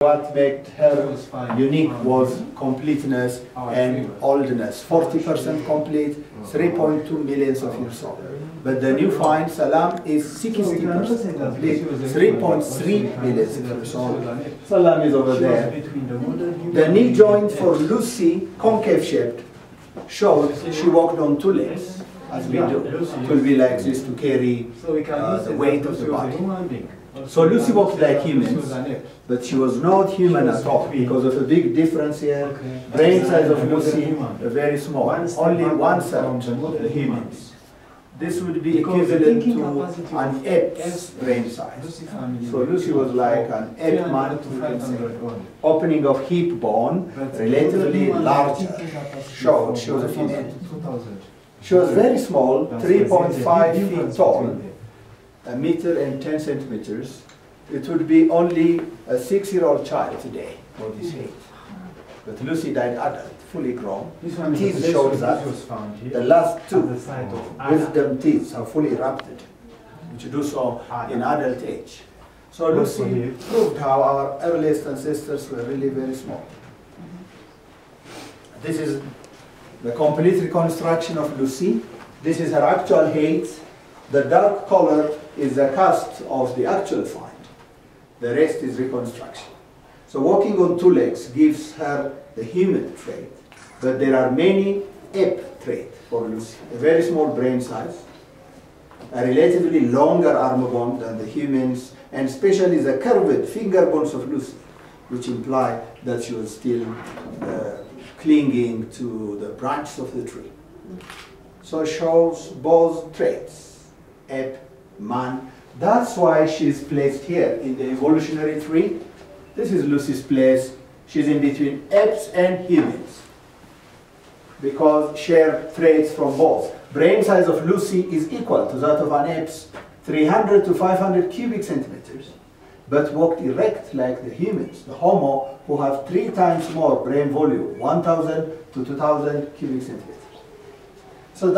What made her unique was completeness and oldness. 40% complete, 3.2 millions of years old. But the new find, Selam, is 60% complete, 3.3 millions years old. Selam is over there. The knee joint for Lucy, concave shaped, showed she walked on two legs, as we do. It will be like this to carry uh, the weight of the body. So Lucy walked like humans, but she was not human at all because of a big difference here. Brain size of Lucy, very small, only one third of the humans. This would be equivalent to an ape's brain size. So Lucy was like an ape man, you can say. Opening of hip bone, relatively larger, showed she was a female. She was very small, 3.5 feet tall, a meter and 10 centimeters. It would be only a six-year-old child today for this age. But Lucy died adult, fully grown. Teeth shows that the last two wisdom teeth are fully erupted, which do so in adult age. So Lucy proved how our earliest ancestors were really very small. Mm-hmm. This is the complete reconstruction of Lucy. This is her actual height. The dark color is the cast of the actual find. The rest is reconstruction. So walking on two legs gives her the human trait, but there are many ape traits for Lucy. A very small brain size, a relatively longer arm bone than the humans, and especially the curved finger bones of Lucy, which imply that she was still uh, clinging to the branches of the tree. So shows both traits, ape, man. That's why she's placed here in the evolutionary tree. This is Lucy's place. She's in between apes and humans because share traits from both. Brain size of Lucy is equal to that of an ape's 300 to 500 cubic centimeters, but walked erect like the humans, the Homo, who have three times more brain volume, 1,000 to 2,000 cubic centimeters. So that